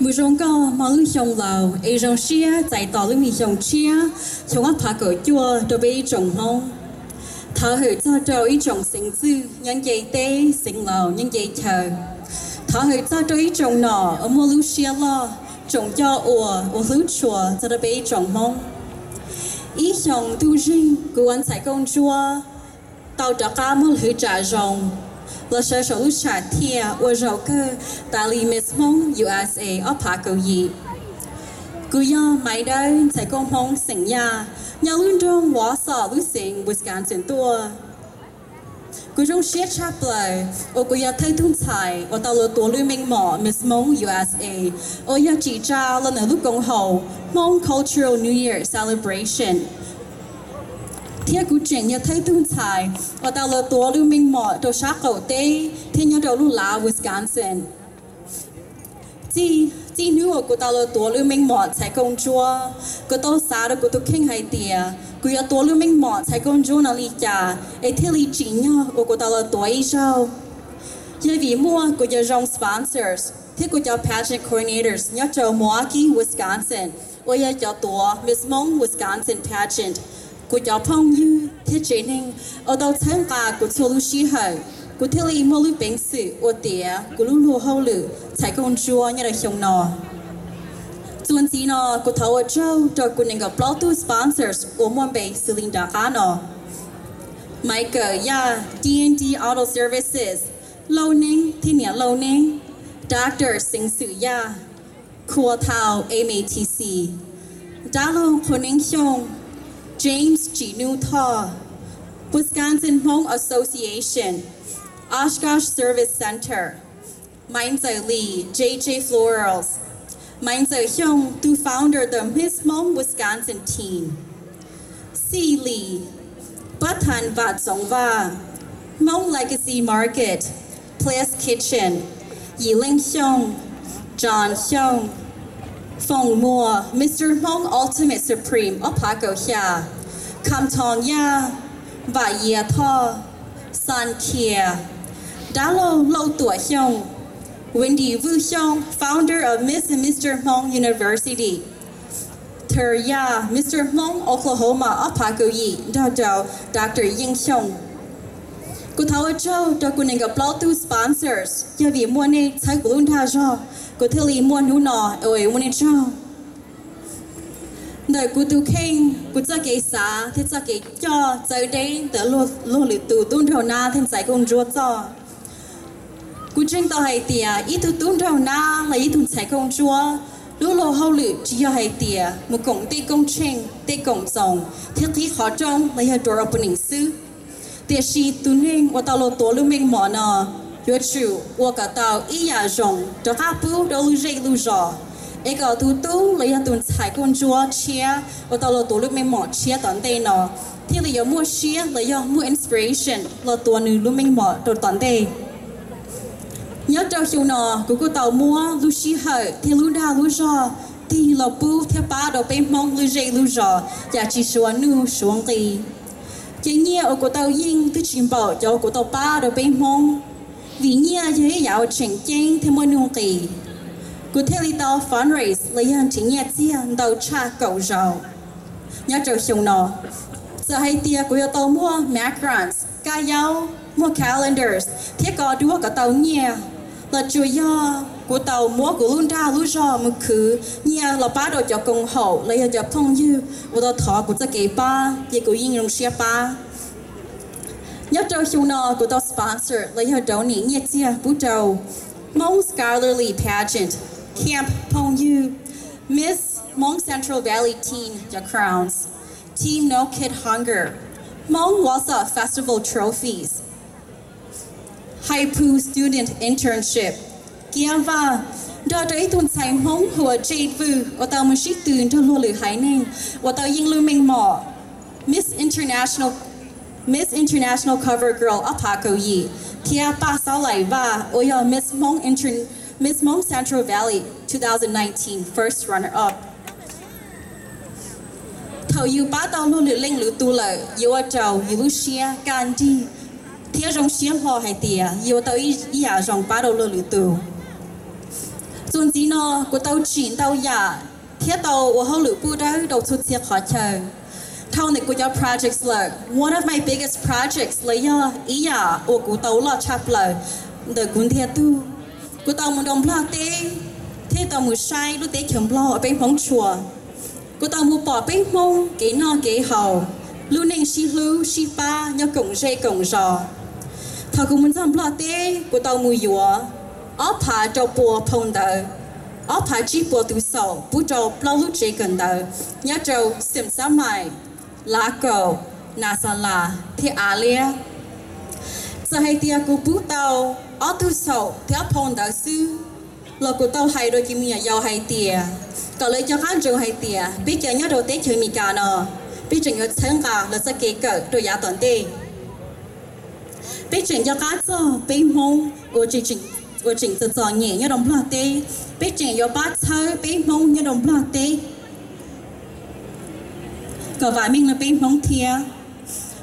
mùi rong co mà lưu xong lầu. Ấy rong xia, tại tỏ lưu mì xong chia chúng ta thả cỡ chua đồ bê trồng hông. Thả hữu cho trâu ý trồng sinh dư nhân dây tê sinh lầu, nhân dây chờ. Thả hữu cho trâu ý trồng nọ, ở mua lưu xia lo. Trồng cho ủa ủa lưu chùa, cho đồ bê trồng hông. Ý xong tu rinh của anh sai công chua tàu trả cá mua lưu trả rồng là sở Tia lúc Dali thia miss mong USA ở Yi. Guya Maido Tekong máy công hong Sing Ya nhà luôn trong hóa Wisconsin tua Gujong Shia Chaplo chap lại Tai cứ ya thấy thun chạy ở tàu miss mong USA ở ya chỉ ra là lúc công hậu mong cultural New Year celebration thiên cú trình nhà thấy tung tài và tao là tua lưu minh mỏ đồ sát cầu tê thiên nhà đồ lưu lá Wisconsin chỉ chỉ nữ của tao là tua lưu minh mỏ chạy công chúa của tao xa được của tao kinh hay tiề của nhà tua lưu minh mỏ chạy công chúa nào lý cha ấy thiên lý chỉ nhau của tao là tua ấy sao giờ vì mua của nhà dòng sponsors thiên của nhà pageant coordinators nhà cho Milwaukee Wisconsin 我也叫多 Miss Mong Wisconsin pageant của giáo phong như thế chế nên ở đâu tham gia của số lưu sĩ hậu của thế lý mô lưu bệnh sự ô tía của lưu lưu hậu lử thái công chúa như là hiông nọ tuần tí nọ của thảo ở châu cho của những gặp blog sponsors của môn bệnh sự linh đá cá nọ Michael, yeah, D&D Auto Services, lâu nên, thì nhớ lâu nên, Dr. Singh Suya, Kua Tao, MATC, Dalong Koning Xiong, James G. Newthaw, Wisconsin Home Association, Oshkosh Service Center, Mainzer Lee, JJ Florals, Mainzer Hyung, the founder the Miss Home Wisconsin team, C. Lee, Batan Vat Songva, Hmong Legacy Market, Place Kitchen, Yiling Hyung, John Hyung, Fong Moore, Mr. Hmong Ultimate Supreme, Opako Hia, Kam Tong Ya, Va Yia Tho, San Kia, Dalo Lo Tua Hyung, Wendy Wu Hyung, founder of Miss and Mr. Hmong University, Ter Ya, Mr. Hmong, Oklahoma, Opako Yi, Dodo, Dr. Ying Hyung. กูท้าว่าเจ้าดอกูนึงกับปลอตูสปอนเซอร์สยาวีมัวนี่ใช้กูลุ่นท่าจ้ากูเทลีมัวนูนอเอ๋ยวันนี้เจ้าเดี๋ยวกูดูเข่งกูจะเกษาที่จะเกจ่อเจอได้แต่โลโลหรือตูตุ้นเท่านาที่ใส่กงจัวจ่อกูจึงต่อให้เตียอีตูตุ้นเท่านาและอีตุนใส่กงจัวลูโลเฮาหรือจียให้เตียมุกงตีกงเชงตีกงจงที่ที่ขอจงและยาตัวเราปนิงซื้อ địa si tu nên và tao lo tổ lưu minh mỏ nọ yo chu wa ka tao i ya jong cho ta pu đâu lu dây lu jo e ka tu tu lấy ya tuần sai con chúa chia wa tao lo tổ lưu minh mỏ chia tận tây nọ thì lấy yo mua chia lấy yo mua inspiration lo tổ nữ lưu mình mỏ đồ tận tây, nhớ cho chiều nọ của cô tàu mua lu xí hở thì lu đa lu jo thì lo pu theo ba đồ bên mong lu dây lu jo ya chỉ số nu xuống ti chỉ nhia ở của tàu yên tôi chìm bảo cho của tàu ba đồ bên mong vì nhia thế dạo chỉnh chênh thêm môi nung kỳ. Của thế lý tàu fundraise, lấy hàng chính nhia chia tàu cha cầu giàu nhớ trở xong nó giờ hay tia của tàu mua macarons ca dao, mua calendars, thiết có đua cả tàu nhia là chủ do của tàu múa của luôn ra lũ cho mà cứ nhà là ba đồ cho công hậu, lấy cho thông dư. Và tàu thọ của ta kể ba về của yên rồng xe ba. Nhớ trâu chiu nọ của tàu sponsor, lấy cho đầu nỉ nhiệt chia bút trâu. Mong Scholarly Pageant, Camp Pong Yu Miss Mong Central Valley Teen The Crowns. Team No Kid Hunger, Mong Wasa Festival Trophies. Haipu Student Internship kia và đó đấy tuần sai mong hùa jade vu ở tao mới shit ตื่น cho lùa lử hải nên ở tao yên lưu mình mỏ Miss International Miss International Cover Girl Apako Yi kia ba sao lại và oya Miss Mong Intern, Miss Mong Central Valley 2019 first runner up. Thầu yêu ba tao lùa lử linh lử tu lợi yêu ở trầu, yêu lưu xia, can đi thiên rong xia ho hay tia yêu tao ý ý à rong ba đầu lùa lử tu. 总之呢，我到钱到呀，贴到我好路不到到出些好chơi. Thao này của your projects là one of my biggest projects là ya ý ya ô của tàu là chap là the quân thiệt tu của tàu muốn đồng lo tê thế tàu muốn sai lúc tê chấm lo ở bên phong chùa của tàu muốn bỏ bên mông cái nọ cái hậu lu nên si lu si ba nhớ cổng dây cổng giò thao cũng muốn dòng lo tê của tàu muốn ở cho bùa phong đời ở chỉ bùa tu sầu bù cho lo lu dây gần đời nhớ cho sim sa mai lá cầu nà la thế à lia giờ hay tia của bút tàu. Ở tu sầu thế phong đạo sư là của tàu hay đôi kim nhà hay tia có lấy cho khán trường hay tia biết cho nhớ đồ tết chơi mì gà nọ biết chừng nhớ sáng gà, là sẽ kế cỡ đôi giá tuần tê biết chừng nhớ cá cho biết mông của chỉ chừng vừa chỉnh từ giờ nhẹ như đồng loạt tê biết trẻ cho bát thơ bé mong như đồng loạt tê có vài mình là bé mong thia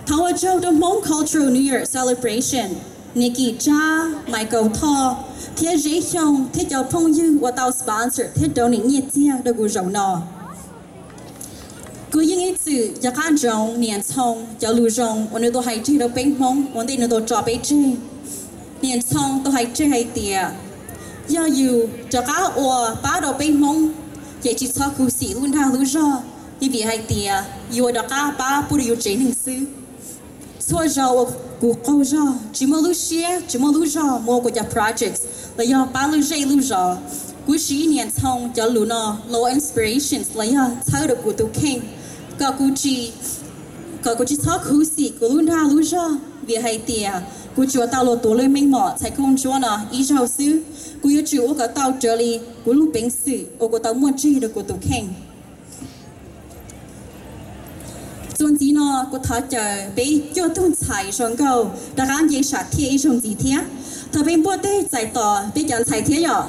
thao ở châu the mông Cultural New Year celebration. Nikki Cha, Michael Tho, thế Dễ Hyung, thế cho Phong Yu, và tao sponsor thế Đâu Nị Nhiệt Tia, đã gửi rộng nọ. Cứ yên ý chữ, Gia Khá Rong, Nian Chong, Gia Lu Rong, Và Nữ Tô Hai Chê Đồ Bênh Hmong, Và cho bé chơi. Bê Chê. Nian Chong Tô Hai Chê Hai Tia. Gia Yu, Gia Khá Ua, Bá Đồ Bênh Hmong, Gia Chỉ Chọ Cú Sĩ Luôn Đa Lu Rò, Vì Vì Hai Tia, Yu Đà Khá Bá Bù Yu Chê Ninh Sư. Sua jo ku ko jo chỉ mà lu xia chỉ mà lu jo mua của nhà projects. Là do ba lu dây lu jo ku sĩ niên thông cho lu no. Low inspirations là do thao được của tu king có ku chỉ có ku chỉ thao khu sĩ của lu na lu jo vì hay tia ku chúa tao lo tổ lên minh mỏ才空chúa nó ý giáo sư ku yêu chúa có tao trở li ku lu bình sự ô của tao muốn chỉ được của tu king 总之呢，我他就被交通财上高，大家也杀贴一种几天，他并不对在到被讲财贴哟。